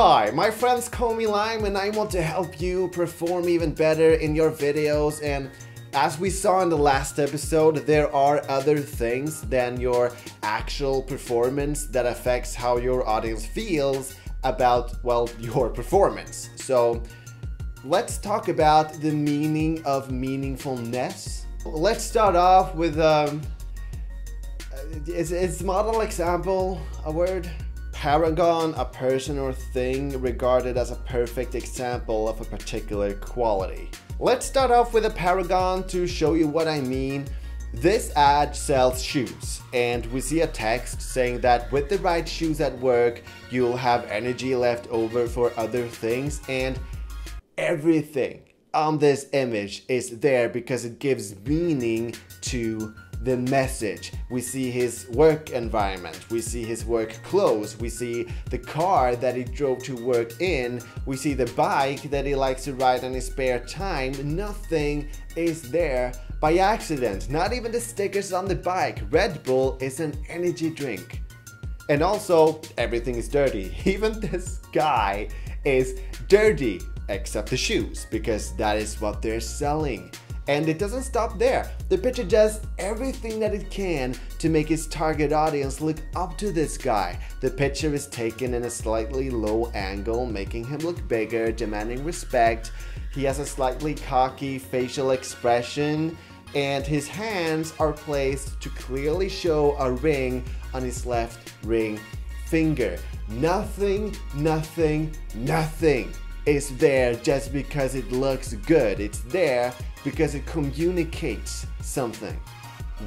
Hi, my friend's call me Lime and I want to help you perform even better in your videos and as we saw in the last episode, there are other things than your actual performance that affects how your audience feels about, well, your performance. So let's talk about the meaning of meaningfulness. Let's start off with, um, is, is model example a word? Paragon, a person or thing regarded as a perfect example of a particular quality. Let's start off with a paragon to show you what I mean. This ad sells shoes, and we see a text saying that with the right shoes at work, you'll have energy left over for other things, and everything on this image is there because it gives meaning to the message. We see his work environment, we see his work clothes, we see the car that he drove to work in, we see the bike that he likes to ride in his spare time. Nothing is there by accident, not even the stickers on the bike. Red Bull is an energy drink. And also, everything is dirty. Even this guy is dirty, except the shoes, because that is what they're selling. And it doesn't stop there. The picture does everything that it can to make its target audience look up to this guy. The picture is taken in a slightly low angle, making him look bigger, demanding respect. He has a slightly cocky facial expression, and his hands are placed to clearly show a ring on his left ring finger. Nothing, nothing, nothing is there just because it looks good. It's there because it communicates something.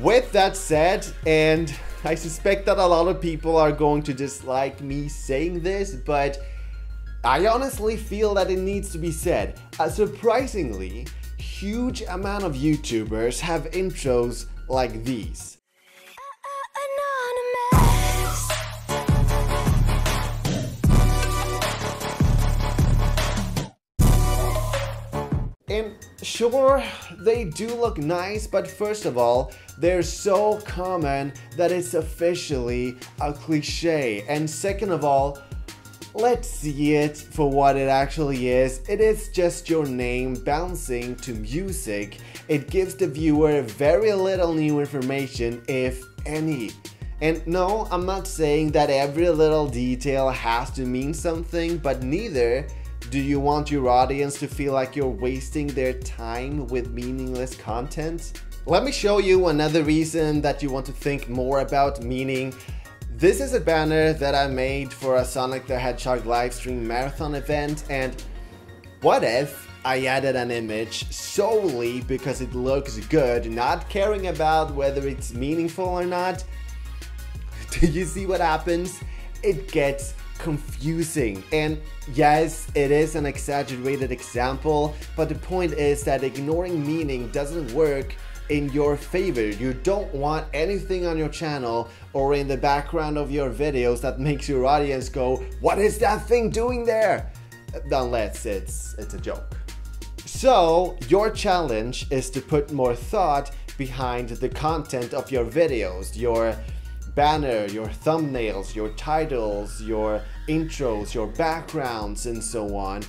With that said, and I suspect that a lot of people are going to dislike me saying this, but I honestly feel that it needs to be said. A surprisingly huge amount of YouTubers have intros like these. Sure, they do look nice, but first of all, they're so common that it's officially a cliche. And second of all, let's see it for what it actually is. It is just your name bouncing to music. It gives the viewer very little new information, if any. And no, I'm not saying that every little detail has to mean something, but neither do you want your audience to feel like you're wasting their time with meaningless content? Let me show you another reason that you want to think more about meaning. This is a banner that I made for a Sonic the Hedgehog livestream marathon event and what if I added an image solely because it looks good, not caring about whether it's meaningful or not? Do you see what happens? It gets confusing. And yes, it is an exaggerated example, but the point is that ignoring meaning doesn't work in your favor. You don't want anything on your channel or in the background of your videos that makes your audience go, what is that thing doing there? Unless it's, it's a joke. So, your challenge is to put more thought behind the content of your videos, your banner, your thumbnails, your titles, your intros, your backgrounds, and so on.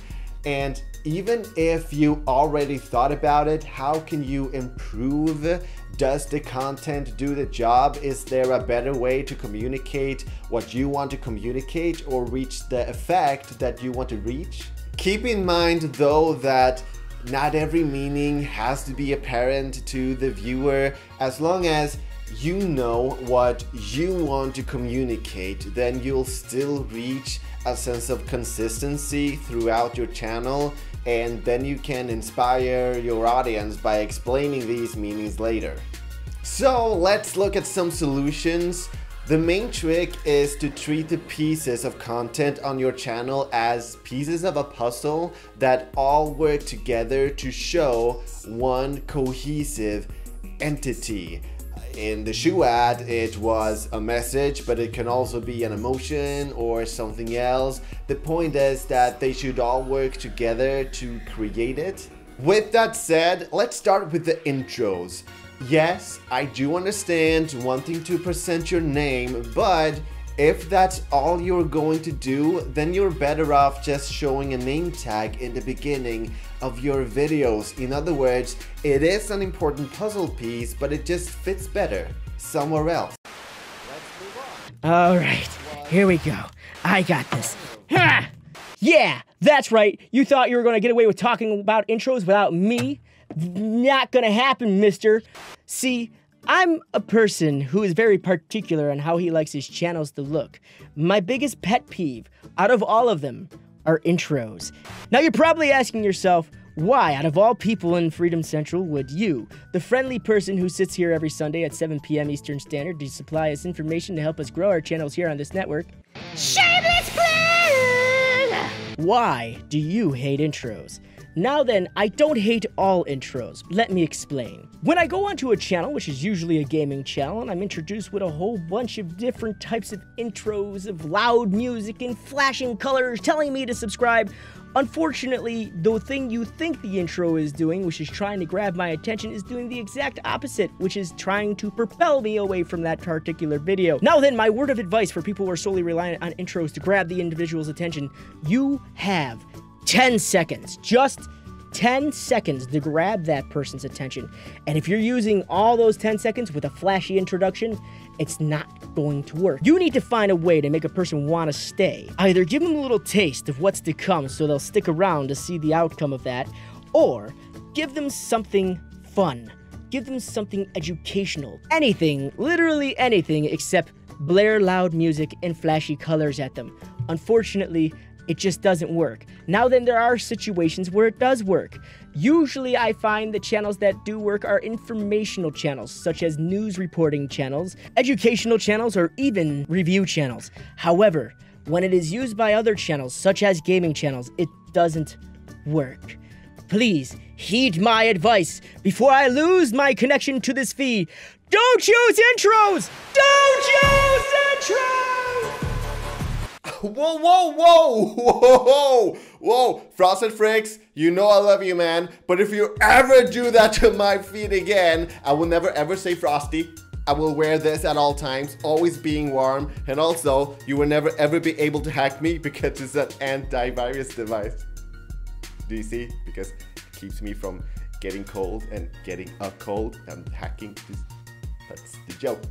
And even if you already thought about it, how can you improve? Does the content do the job? Is there a better way to communicate what you want to communicate or reach the effect that you want to reach? Keep in mind though that not every meaning has to be apparent to the viewer as long as you know what you want to communicate, then you'll still reach a sense of consistency throughout your channel and then you can inspire your audience by explaining these meanings later. So let's look at some solutions. The main trick is to treat the pieces of content on your channel as pieces of a puzzle that all work together to show one cohesive entity in the shoe ad, it was a message, but it can also be an emotion or something else. The point is that they should all work together to create it. With that said, let's start with the intros. Yes, I do understand wanting to present your name, but If that's all you're going to do, then you're better off just showing a name tag in the beginning of your videos. In other words, it is an important puzzle piece, but it just fits better somewhere else. All right, here we go. I got this. Ha! Yeah, that's right. You thought you were going to get away with talking about intros without me? Not going to happen, mister. See, I'm a person who is very particular on how he likes his channels to look. My biggest pet peeve out of all of them are intros. Now you're probably asking yourself, why, out of all people in Freedom Central, would you, the friendly person who sits here every Sunday at 7 p.m. Eastern Standard to supply us information to help us grow our channels here on this network? Shameless plug! Why do you hate intros? Now then, I don't hate all intros. Let me explain. When I go onto a channel, which is usually a gaming channel, and I'm introduced with a whole bunch of different types of intros of loud music and flashing colors telling me to subscribe, Unfortunately, the thing you think the intro is doing, which is trying to grab my attention, is doing the exact opposite, which is trying to propel me away from that particular video. Now then, my word of advice for people who are solely reliant on intros to grab the individual's attention, you have 10 seconds, just 10 seconds to grab that person's attention. And if you're using all those 10 seconds with a flashy introduction, it's not going to work. You need to find a way to make a person want to stay. Either give them a little taste of what's to come so they'll stick around to see the outcome of that, or give them something fun. Give them something educational. Anything, literally anything, except blare loud music and flashy colors at them. Unfortunately, it just doesn't work. Now then, there are situations where it does work. Usually, I find the channels that do work are informational channels, such as news reporting channels, educational channels, or even review channels. However, when it is used by other channels, such as gaming channels, it doesn't work. Please heed my advice before I lose my connection to this feed. Don't use intros! Don't use intros! Whoa, whoa, whoa, whoa, whoa, Frosted Fricks, you know I love you, man. But if you ever do that to my feet again, I will never ever say Frosty. I will wear this at all times, always being warm, and also, you will never ever be able to hack me because it's an antivirus device. Do you see? Because it keeps me from getting cold and getting a cold and hacking. That's the joke.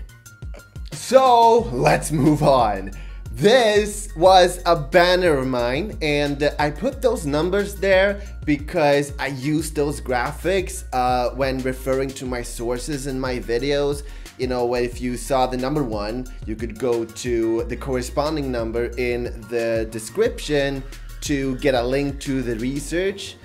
So, let's move on. This was a banner of mine, and I put those numbers there because I use those graphics uh, when referring to my sources in my videos. You know, if you saw the number one, you could go to the corresponding number in the description to get a link to the research.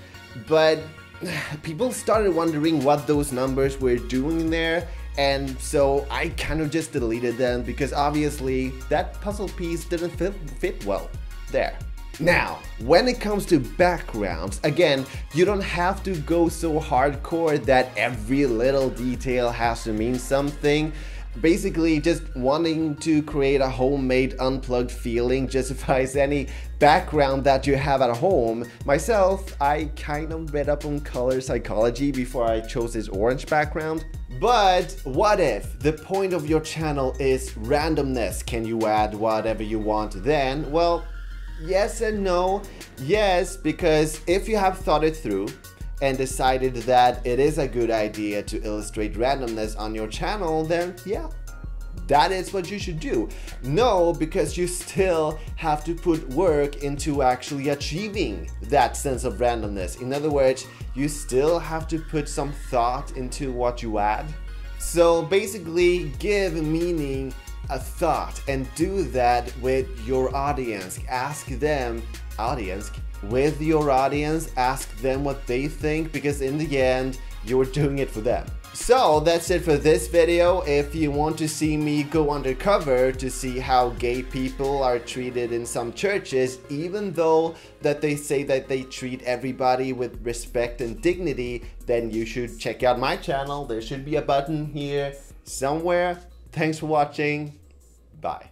But people started wondering what those numbers were doing there and so I kind of just deleted them because obviously that puzzle piece didn't fit, fit well there. Now, when it comes to backgrounds, again, you don't have to go so hardcore that every little detail has to mean something. Basically, just wanting to create a homemade unplugged feeling justifies any background that you have at home. Myself, I kind of read up on color psychology before I chose this orange background. But what if the point of your channel is randomness? Can you add whatever you want then? Well, yes and no. Yes, because if you have thought it through and decided that it is a good idea to illustrate randomness on your channel, then yeah, that is what you should do. No, because you still have to put work into actually achieving that sense of randomness. In other words, you still have to put some thought into what you add. So basically, give meaning a thought and do that with your audience. Ask them, audience, with your audience, ask them what they think because in the end, you're doing it for them. So that's it for this video. If you want to see me go undercover to see how gay people are treated in some churches, even though that they say that they treat everybody with respect and dignity, then you should check out my channel. There should be a button here somewhere. Thanks for watching. Bye.